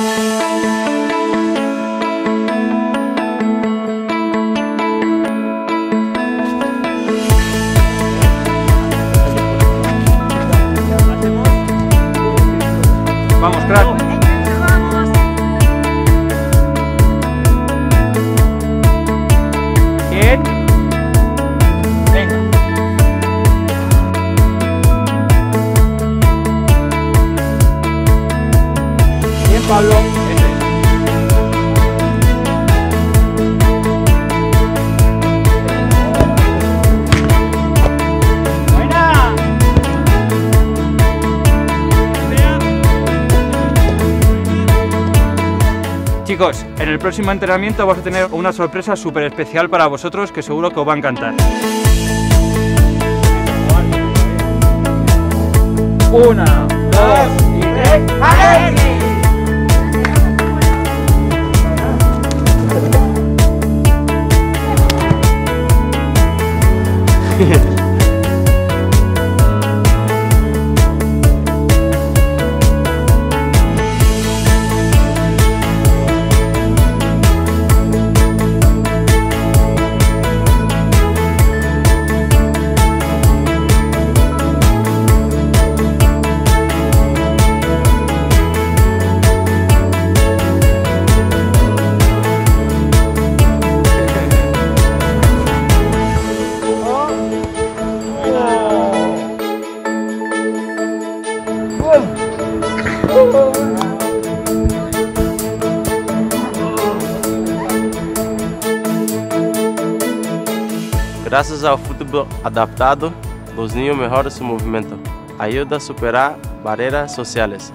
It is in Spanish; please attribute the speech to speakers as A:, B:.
A: Música Pablo. Chicos, en el próximo entrenamiento vamos a tener una sorpresa súper especial para vosotros que seguro que os va a encantar. Una, Yeah.
B: Graças ao futebol adaptado, os niños melhoram seu movimento, ajuda a superar barreiras sociais.